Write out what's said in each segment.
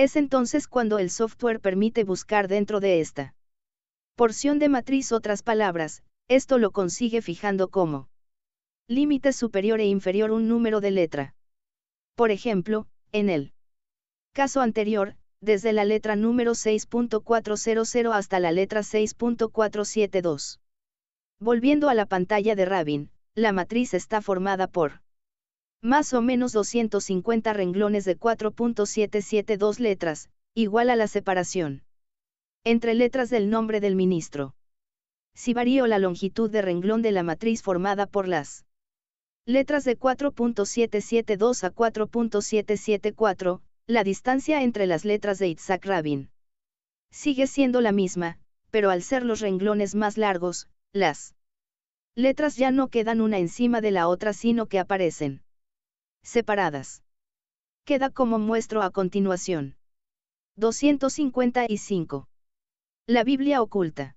Es entonces cuando el software permite buscar dentro de esta porción de matriz otras palabras, esto lo consigue fijando como límite superior e inferior un número de letra. Por ejemplo, en el caso anterior, desde la letra número 6.400 hasta la letra 6.472. Volviendo a la pantalla de Rabin, la matriz está formada por más o menos 250 renglones de 4.772 letras, igual a la separación entre letras del nombre del ministro. Si varío la longitud de renglón de la matriz formada por las letras de 4.772 a 4.774, la distancia entre las letras de Itzhak Rabin sigue siendo la misma, pero al ser los renglones más largos, las letras ya no quedan una encima de la otra sino que aparecen separadas. Queda como muestro a continuación. 255. La Biblia oculta.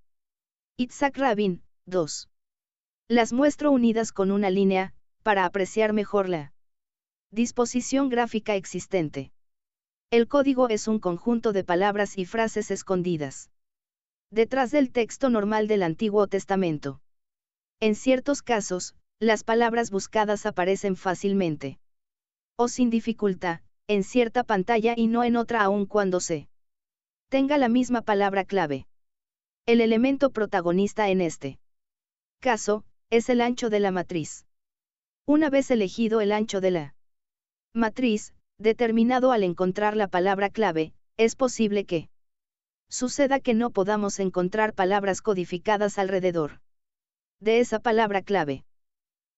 Itzhak Rabin, 2. Las muestro unidas con una línea, para apreciar mejor la disposición gráfica existente. El código es un conjunto de palabras y frases escondidas. Detrás del texto normal del Antiguo Testamento. En ciertos casos, las palabras buscadas aparecen fácilmente. O sin dificultad, en cierta pantalla y no en otra aun cuando se tenga la misma palabra clave. El elemento protagonista en este caso, es el ancho de la matriz. Una vez elegido el ancho de la matriz, determinado al encontrar la palabra clave, es posible que suceda que no podamos encontrar palabras codificadas alrededor de esa palabra clave.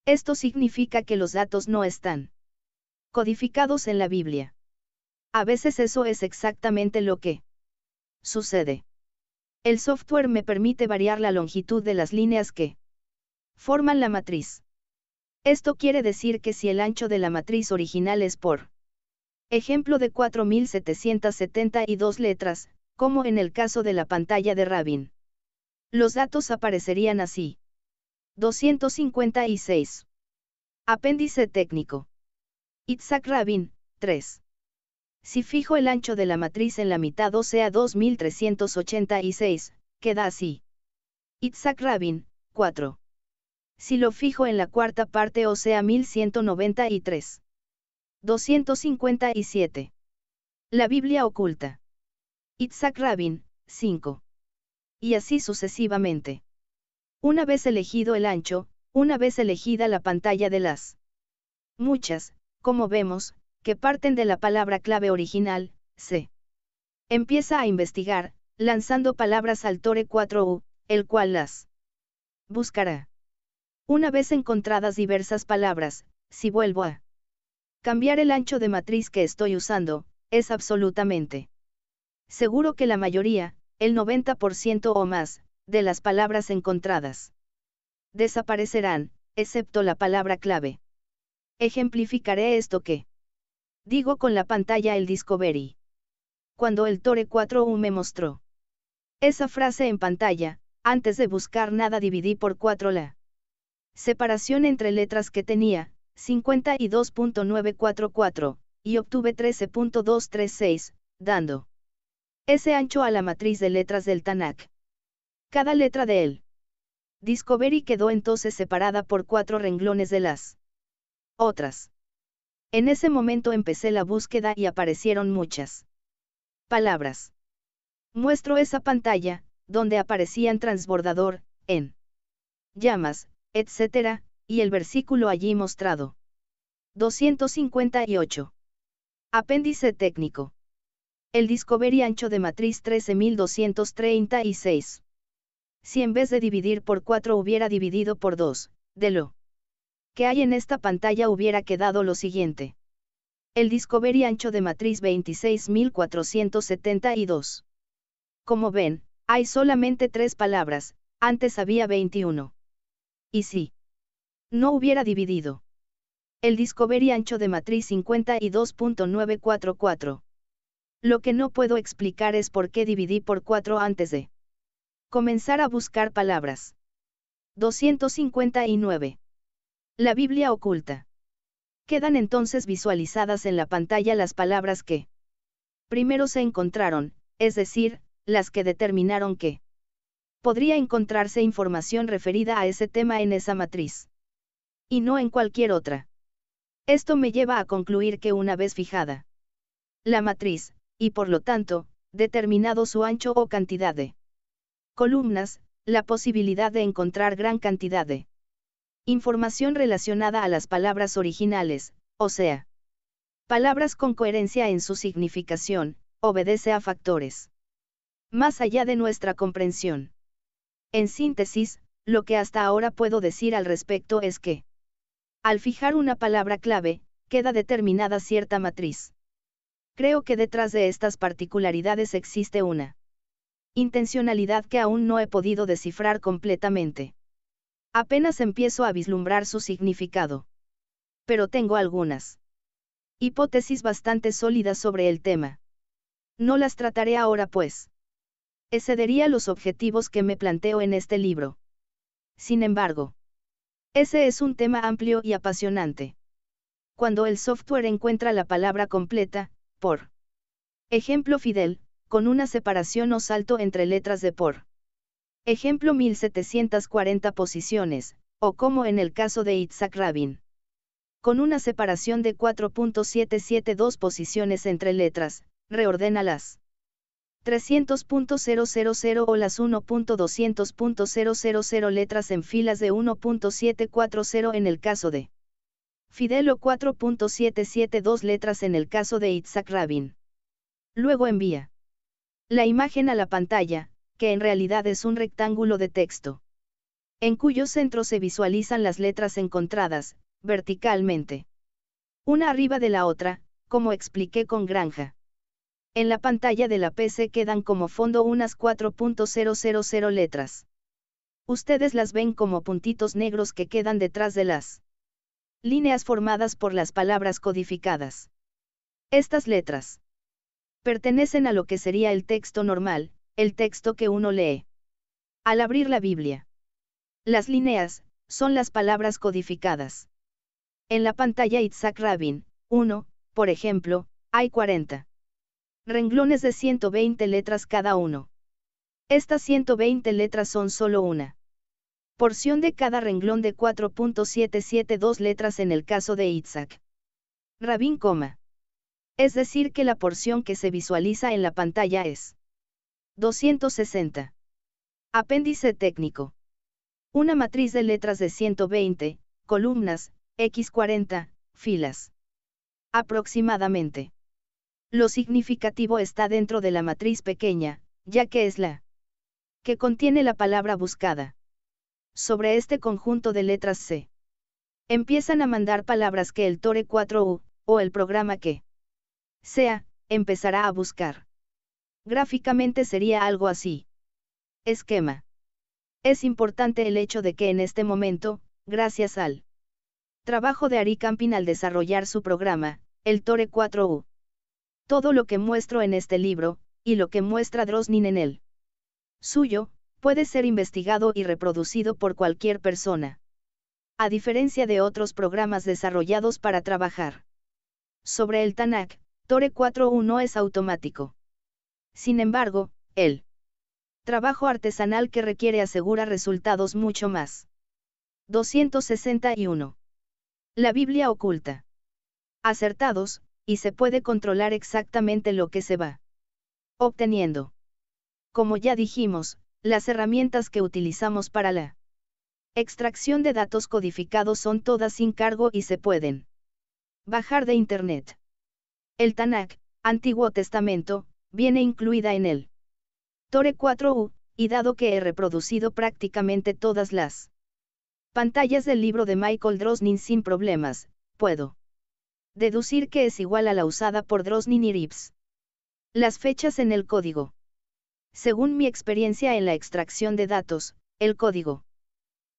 Esto significa que los datos no están codificados en la Biblia. A veces eso es exactamente lo que sucede. El software me permite variar la longitud de las líneas que forman la matriz. Esto quiere decir que si el ancho de la matriz original es por ejemplo de 4772 letras, como en el caso de la pantalla de Rabin, los datos aparecerían así. 256. Apéndice técnico. Itzhak Rabin, 3. Si fijo el ancho de la matriz en la mitad o sea 2386, queda así. Itzhak Rabin, 4. Si lo fijo en la cuarta parte o sea 1193. 257. La Biblia oculta. Itzhak Rabin, 5. Y así sucesivamente. Una vez elegido el ancho, una vez elegida la pantalla de las muchas, como vemos, que parten de la palabra clave original, se empieza a investigar, lanzando palabras al Tore 4U, el cual las buscará. Una vez encontradas diversas palabras, si vuelvo a cambiar el ancho de matriz que estoy usando, es absolutamente seguro que la mayoría, el 90% o más, de las palabras encontradas desaparecerán, excepto la palabra clave. Ejemplificaré esto que Digo con la pantalla el Discovery. Cuando el Tore 4U me mostró esa frase en pantalla, antes de buscar nada dividí por 4 la separación entre letras que tenía, 52.944, y obtuve 13.236, dando ese ancho a la matriz de letras del Tanakh. Cada letra de él. Discovery quedó entonces separada por cuatro renglones de las otras. En ese momento empecé la búsqueda y aparecieron muchas palabras. Muestro esa pantalla, donde aparecían transbordador, en llamas, etc., y el versículo allí mostrado. 258. Apéndice técnico. El Discovery ancho de matriz 13236. Si en vez de dividir por 4 hubiera dividido por 2, de lo que hay en esta pantalla hubiera quedado lo siguiente. El Discovery ancho de matriz 26472. Como ven, hay solamente tres palabras, antes había 21. Y si no hubiera dividido. El Discovery ancho de matriz 52.944. Lo que no puedo explicar es por qué dividí por 4 antes de comenzar a buscar palabras. 259. La Biblia oculta. Quedan entonces visualizadas en la pantalla las palabras que Primero se encontraron, es decir, las que determinaron que podría encontrarse información referida a ese tema en esa matriz. Y no en cualquier otra. Esto me lleva a concluir que una vez fijada la matriz, y por lo tanto, determinado su ancho o cantidad de columnas, la posibilidad de encontrar gran cantidad de información relacionada a las palabras originales, o sea, palabras con coherencia en su significación, obedece a factores más allá de nuestra comprensión. En síntesis, lo que hasta ahora puedo decir al respecto es que, al fijar una palabra clave, queda determinada cierta matriz. Creo que detrás de estas particularidades existe una intencionalidad que aún no he podido descifrar completamente. Apenas empiezo a vislumbrar su significado. Pero tengo algunas hipótesis bastante sólidas sobre el tema. No las trataré ahora pues. Excedería los objetivos que me planteo en este libro. Sin embargo, ese es un tema amplio y apasionante. Cuando el software encuentra la palabra completa, por ejemplo Fidel, con una separación o salto entre letras de por ejemplo 1740 posiciones, o como en el caso de Itzhak Rabin. Con una separación de 4.772 posiciones entre letras, reordena las 300.000 o las 1.200.000 letras en filas de 1.740 en el caso de Fidel o 4.772 letras en el caso de Itzhak Rabin. Luego envía la imagen a la pantalla, que en realidad es un rectángulo de texto, en cuyo centro se visualizan las letras encontradas, verticalmente. Una arriba de la otra, como expliqué con Granja. En la pantalla de la PC quedan como fondo unas 4.000 letras. Ustedes las ven como puntitos negros que quedan detrás de las líneas formadas por las palabras codificadas. Estas letras pertenecen a lo que sería el texto normal, el texto que uno lee. Al abrir la Biblia. Las líneas, son las palabras codificadas. En la pantalla Itzhak Rabin, 1, por ejemplo, hay 40 renglones de 120 letras cada uno. Estas 120 letras son solo una porción de cada renglón de 4.772 letras en el caso de Itzhak. Rabin, Es decir que la porción que se visualiza en la pantalla es 260. Apéndice técnico. Una matriz de letras de 120, columnas, x40, filas. Aproximadamente. Lo significativo está dentro de la matriz pequeña, ya que es la que contiene la palabra buscada. Sobre este conjunto de letras C. Empiezan a mandar palabras que el Tore 4U, o el programa que sea, empezará a buscar. Gráficamente sería algo así. Esquema. Es importante el hecho de que en este momento, gracias al trabajo de Ari Campin al desarrollar su programa, el Tore 4U, todo lo que muestro en este libro, y lo que muestra Drosnin en él suyo, puede ser investigado y reproducido por cualquier persona. A diferencia de otros programas desarrollados para trabajar sobre el Tanakh, Tore 4.1 no es automático. Sin embargo, el trabajo artesanal que requiere asegura resultados mucho más. 261. La Biblia oculta. Acertados, y se puede controlar exactamente lo que se va obteniendo. Como ya dijimos, las herramientas que utilizamos para la extracción de datos codificados son todas sin cargo y se pueden bajar de Internet. El Tanakh, Antiguo Testamento, viene incluida en el Tore 4U, y dado que he reproducido prácticamente todas las pantallas del libro de Michael Drosnin sin problemas, puedo deducir que es igual a la usada por Drosnin y Rips. Las fechas en el código. Según mi experiencia en la extracción de datos, el código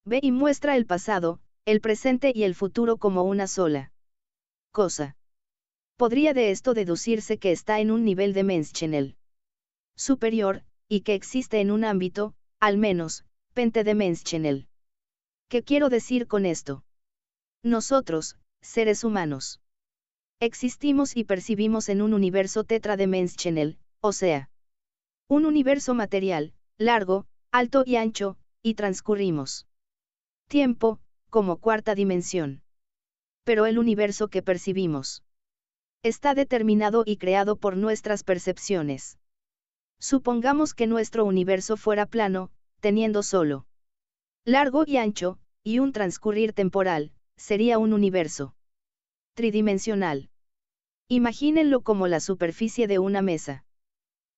ve y muestra el pasado, el presente y el futuro como una sola cosa. Podría de esto deducirse que está en un nivel de Menschenel superior, y que existe en un ámbito, al menos, pente de Menschenel. ¿Qué quiero decir con esto? Nosotros, seres humanos, Existimos y percibimos en un universo tetradimensional, o sea, un universo material, largo, alto y ancho, y transcurrimos tiempo, como cuarta dimensión. Pero el universo que percibimos está determinado y creado por nuestras percepciones. Supongamos que nuestro universo fuera plano, teniendo solo largo y ancho, y un transcurrir temporal, sería un universo tridimensional. Imagínenlo como la superficie de una mesa.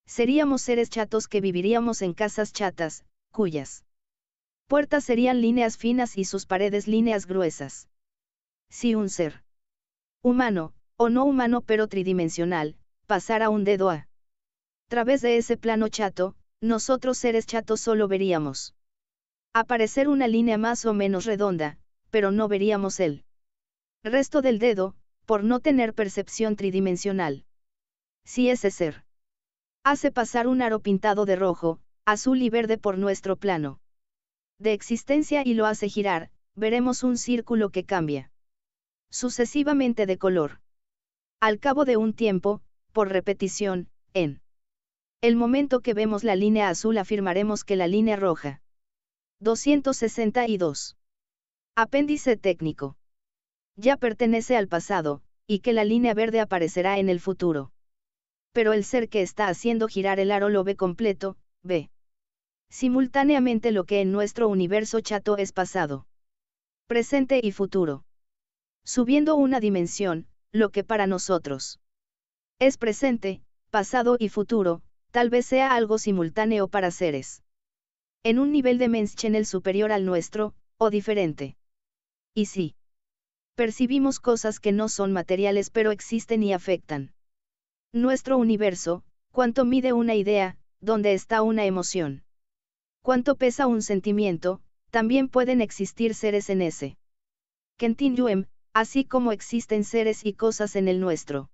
Seríamos seres chatos que viviríamos en casas chatas, cuyas puertas serían líneas finas y sus paredes líneas gruesas. Si un ser humano, o no humano pero tridimensional, pasara un dedo a través de ese plano chato, nosotros seres chatos solo veríamos aparecer una línea más o menos redonda, pero no veríamos el resto del dedo, por no tener percepción tridimensional. Si ese ser hace pasar un aro pintado de rojo, azul y verde por nuestro plano de existencia y lo hace girar, veremos un círculo que cambia sucesivamente de color. Al cabo de un tiempo, por repetición, en el momento que vemos la línea azul afirmaremos que la línea roja. 262. Apéndice técnico. Ya pertenece al pasado, y que la línea verde aparecerá en el futuro. Pero el ser que está haciendo girar el aro lo ve completo, ve. Simultáneamente lo que en nuestro universo chato es pasado, presente y futuro. Subiendo una dimensión, lo que para nosotros es presente, pasado y futuro, tal vez sea algo simultáneo para seres. En un nivel de Menschenel superior al nuestro, o diferente. Y sí. Percibimos cosas que no son materiales pero existen y afectan. Nuestro universo, cuánto mide una idea, dónde está una emoción. Cuánto pesa un sentimiento, también pueden existir seres en ese. Kentin así como existen seres y cosas en el nuestro.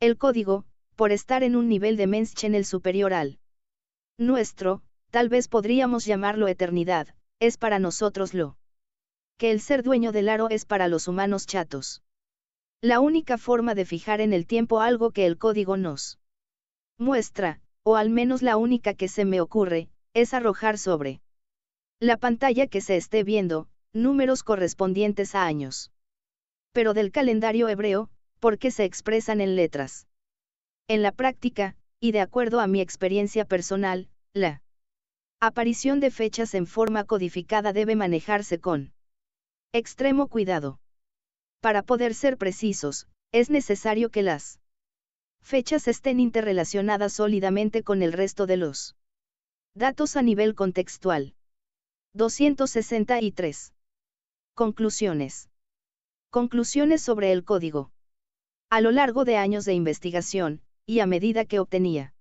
El código, por estar en un nivel de Menschenel superior al nuestro, tal vez podríamos llamarlo eternidad, es para nosotros lo que el ser dueño del aro es para los humanos chatos. La única forma de fijar en el tiempo algo que el código nos muestra, o al menos la única que se me ocurre, es arrojar sobre la pantalla que se esté viendo, números correspondientes a años. Pero del calendario hebreo, porque se expresan en letras. En la práctica, y de acuerdo a mi experiencia personal, la aparición de fechas en forma codificada debe manejarse con extremo cuidado. Para poder ser precisos, es necesario que las fechas estén interrelacionadas sólidamente con el resto de los datos a nivel contextual. 263. Conclusiones. Conclusiones sobre el código. A lo largo de años de investigación, y a medida que obtenía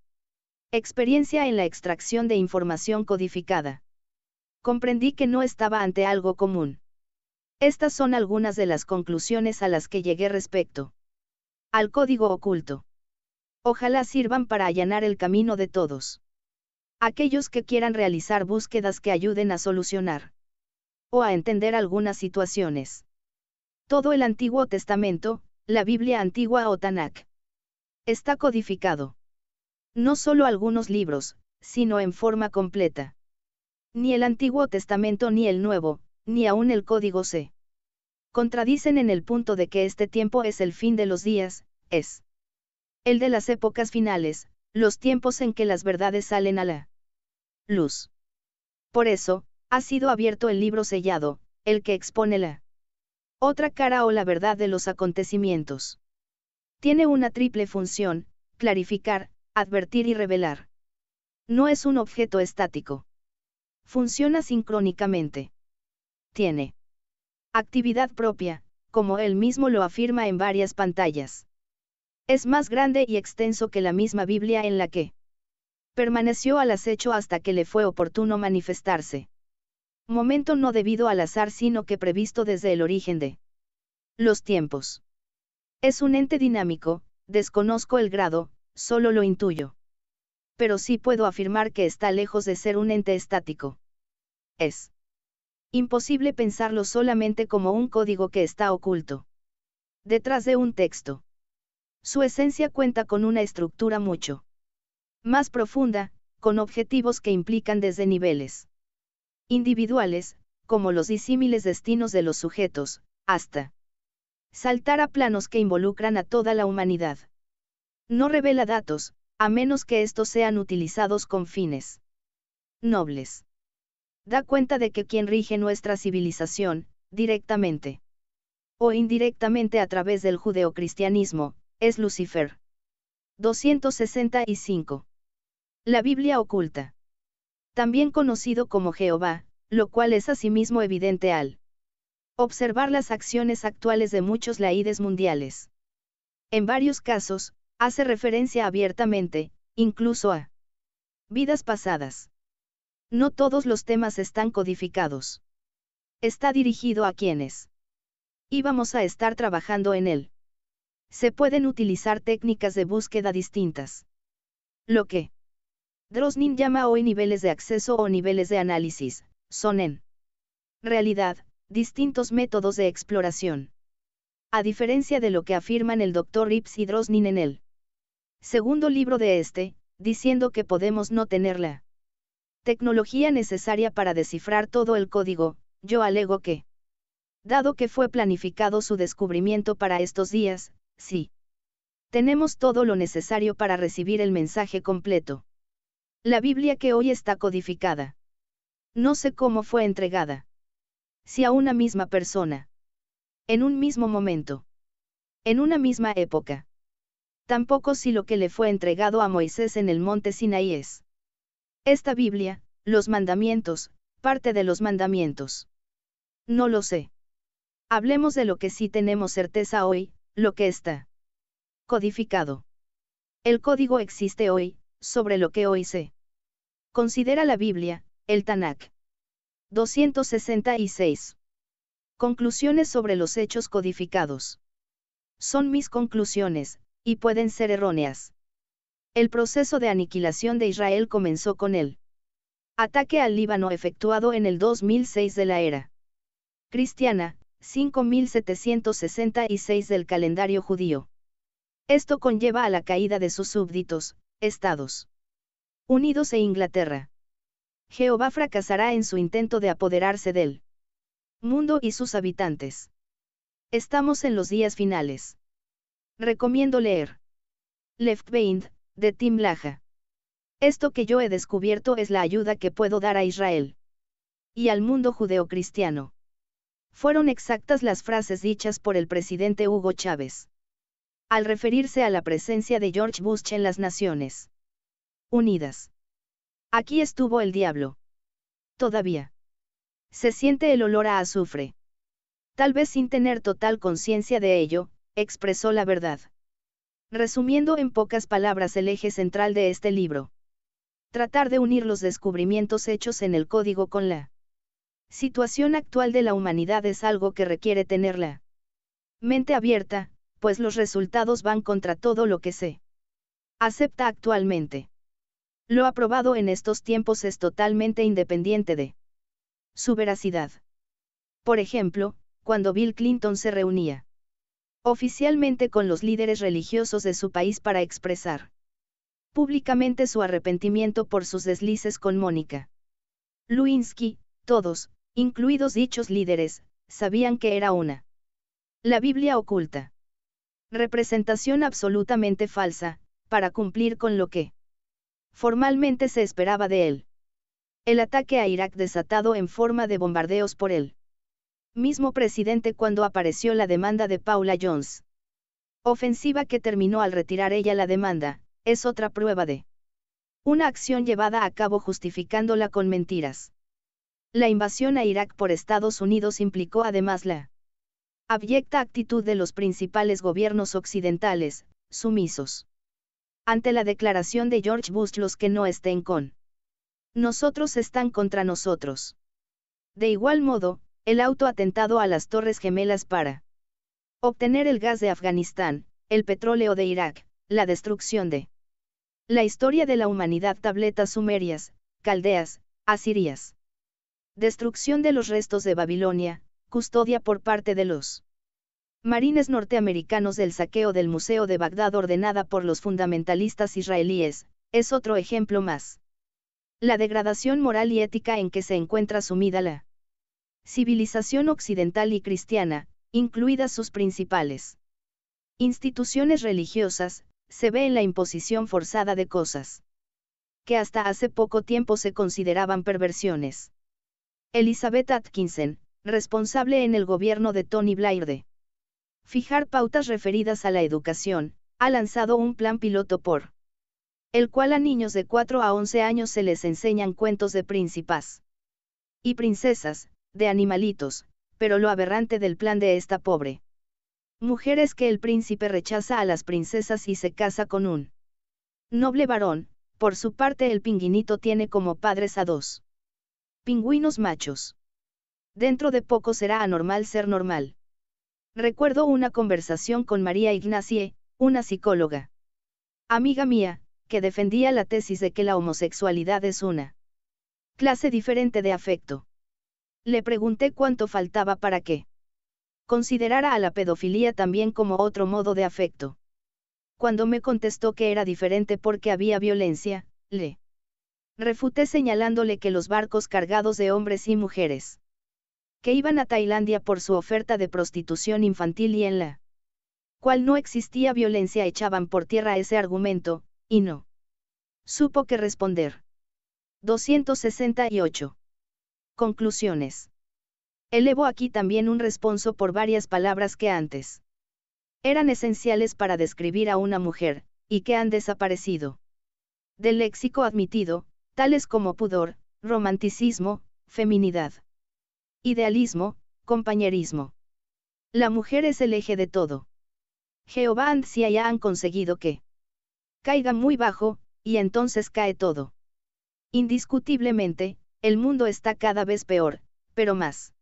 experiencia en la extracción de información codificada. Comprendí que no estaba ante algo común. Estas son algunas de las conclusiones a las que llegué respecto al código oculto. Ojalá sirvan para allanar el camino de todos. Aquellos que quieran realizar búsquedas que ayuden a solucionar o a entender algunas situaciones. Todo el Antiguo Testamento, la Biblia antigua o Tanakh, Está codificado. No solo algunos libros, sino en forma completa. Ni el Antiguo Testamento ni el Nuevo, ni aún el Código se contradicen en el punto de que este tiempo es el fin de los días, es el de las épocas finales, los tiempos en que las verdades salen a la luz. Por eso, ha sido abierto el libro sellado, el que expone la otra cara o la verdad de los acontecimientos. Tiene una triple función, clarificar, advertir y revelar. No es un objeto estático. Funciona sincrónicamente. Tiene actividad propia, como él mismo lo afirma en varias pantallas. Es más grande y extenso que la misma Biblia en la que permaneció al acecho hasta que le fue oportuno manifestarse. Momento no debido al azar sino que previsto desde el origen de los tiempos. Es un ente dinámico, desconozco el grado, solo lo intuyo. Pero sí puedo afirmar que está lejos de ser un ente estático. Es imposible pensarlo solamente como un código que está oculto. Detrás de un texto. Su esencia cuenta con una estructura mucho más profunda, con objetivos que implican desde niveles individuales, como los disímiles destinos de los sujetos, hasta saltar a planos que involucran a toda la humanidad. No revela datos, a menos que estos sean utilizados con fines nobles. Da cuenta de que quien rige nuestra civilización, directamente o indirectamente a través del judeocristianismo, es Lucifer. 265. La Biblia oculta. También conocido como Jehová, lo cual es asimismo evidente al observar las acciones actuales de muchos laídes mundiales. En varios casos, hace referencia abiertamente, incluso a vidas pasadas. No todos los temas están codificados. Está dirigido a quienes íbamos a estar trabajando en él. Se pueden utilizar técnicas de búsqueda distintas. Lo que Drosnin llama hoy niveles de acceso o niveles de análisis, son en realidad, distintos métodos de exploración. A diferencia de lo que afirman el Dr. Ips y Drosnin en el segundo libro de este, diciendo que podemos no tener la tecnología necesaria para descifrar todo el código, yo alego que, dado que fue planificado su descubrimiento para estos días, sí. Tenemos todo lo necesario para recibir el mensaje completo. La Biblia que hoy está codificada. No sé cómo fue entregada. Si a una misma persona. En un mismo momento. En una misma época. Tampoco si lo que le fue entregado a Moisés en el monte Sinaí es. Esta Biblia, los mandamientos, parte de los mandamientos. No lo sé. Hablemos de lo que sí tenemos certeza hoy, lo que está codificado. El código existe hoy, sobre lo que hoy sé. Considera la Biblia, el Tanakh. 266. Conclusiones sobre los hechos codificados. Son mis conclusiones, y pueden ser erróneas. El proceso de aniquilación de Israel comenzó con el ataque al Líbano efectuado en el 2006 de la era cristiana, 5766 del calendario judío. Esto conlleva a la caída de sus súbditos, Estados Unidos e Inglaterra. Jehová fracasará en su intento de apoderarse del mundo y sus habitantes. Estamos en los días finales. Recomiendo leer Left Behind, de Tim Laja. Esto que yo he descubierto es la ayuda que puedo dar a Israel. Y al mundo judeocristiano. Fueron exactas las frases dichas por el presidente Hugo Chávez. Al referirse a la presencia de George Bush en las Naciones Unidas. Aquí estuvo el diablo. Todavía. Se siente el olor a azufre. Tal vez sin tener total conciencia de ello, expresó la verdad. Resumiendo en pocas palabras el eje central de este libro. Tratar de unir los descubrimientos hechos en el código con la situación actual de la humanidad es algo que requiere tener la mente abierta, pues los resultados van contra todo lo que se acepta actualmente. Lo aprobado en estos tiempos es totalmente independiente de su veracidad. Por ejemplo, cuando Bill Clinton se reunía oficialmente con los líderes religiosos de su país para expresar públicamente su arrepentimiento por sus deslices con Mónica. Lewinsky, todos, incluidos dichos líderes, sabían que era una la Biblia oculta. Representación absolutamente falsa, para cumplir con lo que formalmente se esperaba de él. El ataque a Irak desatado en forma de bombardeos por él mismo presidente cuando apareció la demanda de Paula Jones. Ofensiva que terminó al retirar ella la demanda, es otra prueba de una acción llevada a cabo justificándola con mentiras. La invasión a Irak por Estados Unidos implicó además la abyecta actitud de los principales gobiernos occidentales, sumisos. Ante la declaración de George Bush los que no estén con nosotros están contra nosotros. De igual modo, el autoatentado a las Torres Gemelas para obtener el gas de Afganistán, el petróleo de Irak, la destrucción de la historia de la humanidad tabletas sumerias, caldeas, asirias. Destrucción de los restos de Babilonia, custodia por parte de los Marines norteamericanos del saqueo del Museo de Bagdad ordenada por los fundamentalistas israelíes, es otro ejemplo más. La degradación moral y ética en que se encuentra sumida la civilización occidental y cristiana, incluidas sus principales instituciones religiosas, se ve en la imposición forzada de cosas que hasta hace poco tiempo se consideraban perversiones. Elizabeth Atkinson, responsable en el gobierno de Tony Blair de fijar pautas referidas a la educación, ha lanzado un plan piloto por el cual a niños de 4 a 11 años se les enseñan cuentos de príncipas y princesas, de animalitos, pero lo aberrante del plan de esta pobre mujer es que el príncipe rechaza a las princesas y se casa con un noble varón, por su parte el pingüinito tiene como padres a dos pingüinos machos. Dentro de poco será anormal ser normal. Recuerdo una conversación con María Ignacie, una psicóloga. Amiga mía, que defendía la tesis de que la homosexualidad es una clase diferente de afecto. Le pregunté cuánto faltaba para que considerara a la pedofilia también como otro modo de afecto. Cuando me contestó que era diferente porque había violencia, le refuté señalándole que los barcos cargados de hombres y mujeres que iban a Tailandia por su oferta de prostitución infantil y en la cual no existía violencia echaban por tierra ese argumento, y no supo qué responder. 268. Conclusiones. Elevo aquí también un responso por varias palabras que antes eran esenciales para describir a una mujer, y que han desaparecido. Del léxico admitido, tales como pudor, romanticismo, feminidad, idealismo, compañerismo. La mujer es el eje de todo. Jehová and ya han conseguido que caiga muy bajo, y entonces cae todo. Indiscutiblemente, el mundo está cada vez peor, pero más.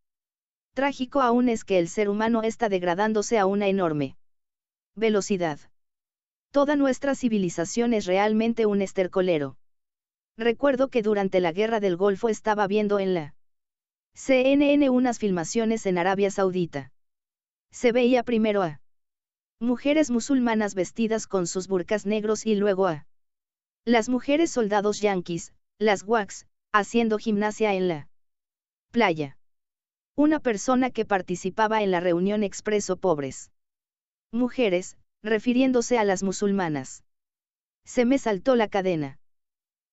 Trágico aún es que el ser humano está degradándose a una enorme velocidad. Toda nuestra civilización es realmente un estercolero. Recuerdo que durante la guerra del Golfo estaba viendo en la CNN unas filmaciones en Arabia Saudita. Se veía primero a mujeres musulmanas vestidas con sus burkas negros y luego a las mujeres soldados yanquis, las WACs, haciendo gimnasia en la playa. Una persona que participaba en la reunión expreso pobres mujeres, refiriéndose a las musulmanas. Se me saltó la cadena.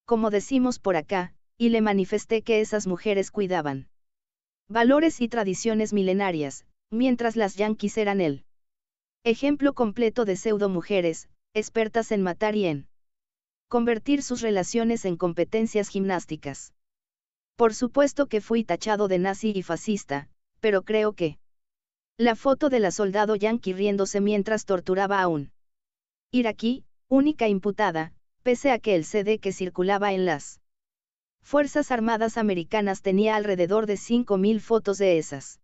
Como decimos por acá, y le manifesté que esas mujeres cuidaban valores y tradiciones milenarias, mientras las yanquis eran el ejemplo completo de pseudo mujeres, expertas en matar y en convertir sus relaciones en competencias gimnásticas. Por supuesto que fui tachado de nazi y fascista, pero creo que la foto de la soldado yanqui riéndose mientras torturaba a un iraquí, única imputada, pese a que el CD que circulaba en las Fuerzas Armadas Americanas tenía alrededor de 5.000 fotos de esas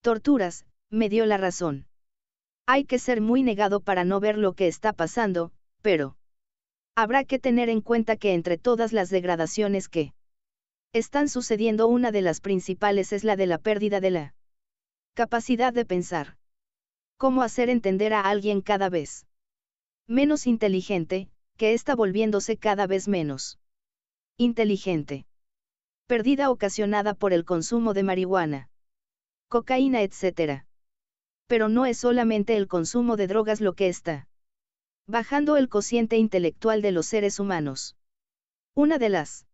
torturas, me dio la razón. Hay que ser muy negado para no ver lo que está pasando, pero habrá que tener en cuenta que entre todas las degradaciones que están sucediendo una de las principales es la de la pérdida de la Capacidad de pensar. ¿Cómo hacer entender a alguien cada vez menos inteligente, que está volviéndose cada vez menos inteligente? Perdida ocasionada por el consumo de marihuana, cocaína, etc. Pero no es solamente el consumo de drogas lo que está bajando el cociente intelectual de los seres humanos. Una de las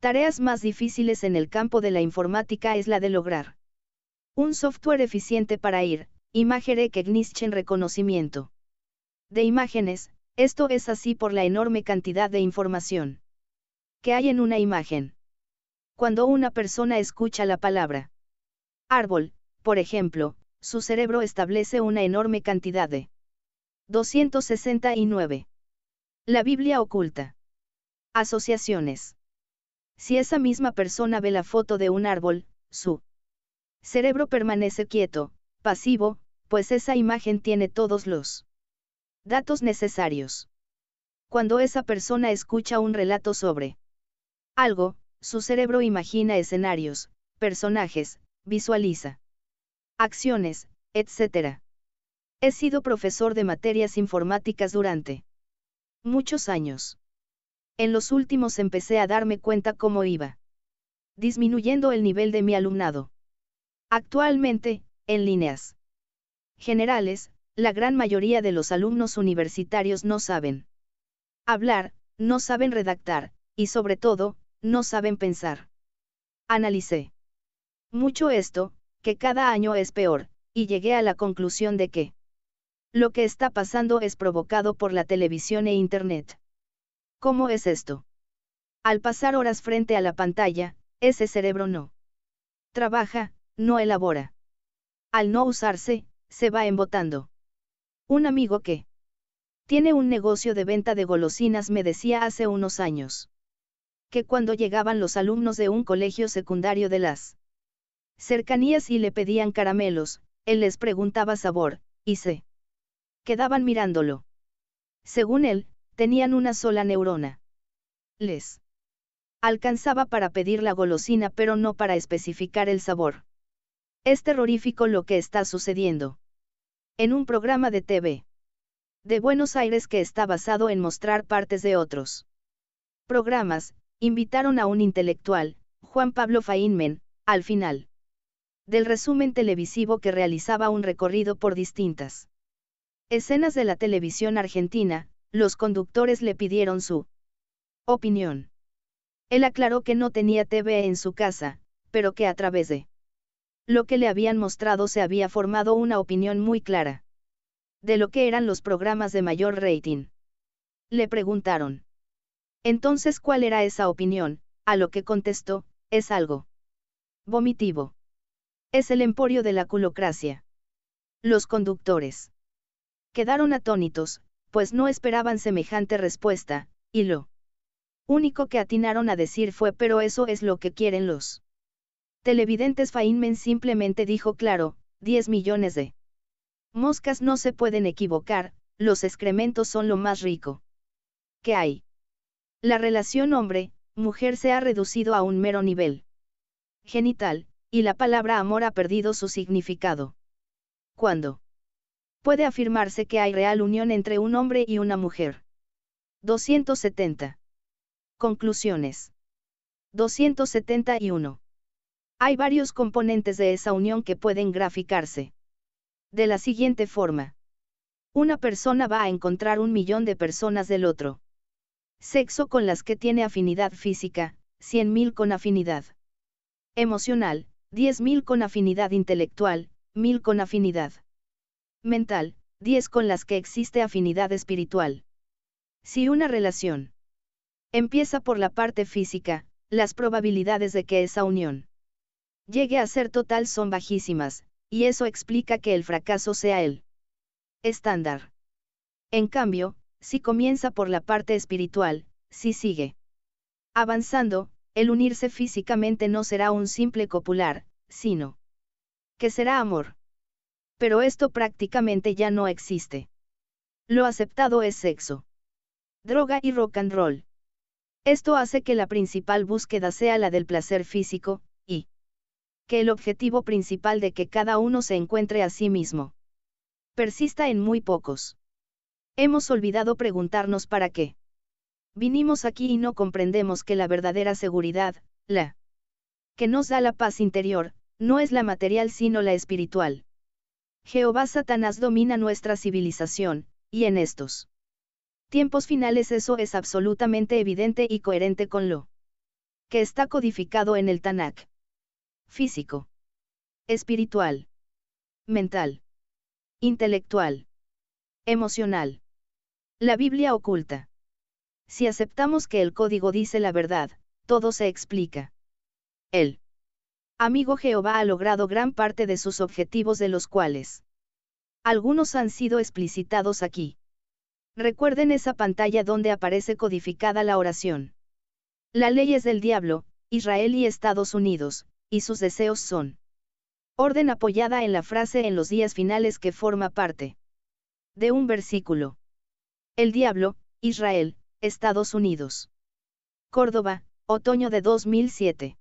tareas más difíciles en el campo de la informática es la de lograr un software eficiente para ir, imagen recognition reconocimiento. De imágenes, esto es así por la enorme cantidad de información que hay en una imagen. Cuando una persona escucha la palabra árbol, por ejemplo, su cerebro establece una enorme cantidad de 269. La Biblia oculta. Asociaciones. Si esa misma persona ve la foto de un árbol, su cerebro permanece quieto, pasivo, pues esa imagen tiene todos los datos necesarios. Cuando esa persona escucha un relato sobre algo, su cerebro imagina escenarios, personajes, visualiza acciones, etc. He sido profesor de materias informáticas durante muchos años. En los últimos empecé a darme cuenta cómo iba disminuyendo el nivel de mi alumnado. Actualmente, en líneas generales, la gran mayoría de los alumnos universitarios no saben hablar, no saben redactar, y sobre todo, no saben pensar. Analicé mucho esto, que cada año es peor, y llegué a la conclusión de que lo que está pasando es provocado por la televisión e Internet. ¿Cómo es esto? Al pasar horas frente a la pantalla, ese cerebro no trabaja, no elabora. Al no usarse, se va embotando. Un amigo que tiene un negocio de venta de golosinas me decía hace unos años que cuando llegaban los alumnos de un colegio secundario de las cercanías y le pedían caramelos, él les preguntaba sabor, y se quedaban mirándolo. Según él, tenían una sola neurona. Les alcanzaba para pedir la golosina pero no para especificar el sabor. Es terrorífico lo que está sucediendo. En un programa de TV de Buenos Aires que está basado en mostrar partes de otros programas, invitaron a un intelectual, Juan Pablo Fainmen, al final del resumen televisivo que realizaba un recorrido por distintas escenas de la televisión argentina, los conductores le pidieron su opinión. Él aclaró que no tenía TV en su casa, pero que a través de lo que le habían mostrado se había formado una opinión muy clara de lo que eran los programas de mayor rating. Le preguntaron. Entonces, ¿cuál era esa opinión? A lo que contestó, es algo vomitivo. Es el emporio de la culocracia. Los conductores quedaron atónitos, pues no esperaban semejante respuesta, y lo único que atinaron a decir fue pero eso es lo que quieren los televidentes. Feynman simplemente dijo claro, 10 millones de moscas no se pueden equivocar, los excrementos son lo más rico que hay. La relación hombre-mujer se ha reducido a un mero nivel genital, y la palabra amor ha perdido su significado. ¿Cuándo? Puede afirmarse que hay real unión entre un hombre y una mujer. 270. Conclusiones. 271. Hay varios componentes de esa unión que pueden graficarse. De la siguiente forma. Una persona va a encontrar un millón de personas del otro. Sexo con las que tiene afinidad física, 100.000 con afinidad emocional, 10.000 con afinidad intelectual, 1.000 con afinidad mental, 10 con las que existe afinidad espiritual. Si una relación Empieza por la parte física, las probabilidades de que esa unión llegue a ser total son bajísimas, y eso explica que el fracaso sea el estándar. En cambio, si comienza por la parte espiritual, si sigue avanzando, el unirse físicamente no será un simple copular, sino que será amor. Pero esto prácticamente ya no existe. Lo aceptado es sexo. Droga y rock and roll. Esto hace que la principal búsqueda sea la del placer físico, y que el objetivo principal de que cada uno se encuentre a sí mismo persista en muy pocos. Hemos olvidado preguntarnos para qué. Vinimos aquí y no comprendemos que la verdadera seguridad, la que nos da la paz interior, no es la material sino la espiritual. Jehová Satanás domina nuestra civilización, y en estos tiempos finales eso es absolutamente evidente y coherente con lo que está codificado en el Tanakh. Físico. Espiritual. Mental. Intelectual. Emocional. La Biblia oculta. Si aceptamos que el código dice la verdad, todo se explica. El amigo Jehová ha logrado gran parte de sus objetivos de los cuales algunos han sido explicitados aquí. Recuerden esa pantalla donde aparece codificada la oración. La ley es del diablo, Israel y Estados Unidos, y sus deseos son. Orden apoyada en la frase en los días finales que forma parte de un versículo. El diablo, Israel, Estados Unidos. Córdoba, otoño de 2007.